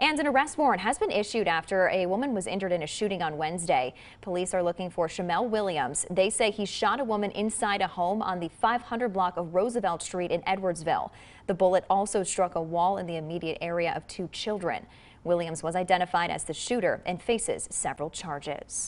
And an arrest warrant has been issued after a woman was injured in a shooting on Wednesday. Police are looking for Shamel Williams. They say he shot a woman inside a home on the 500 block of Roosevelt Street in Edwardsville. The bullet also struck a wall in the immediate area of two children. Williams was identified as the shooter and faces several charges.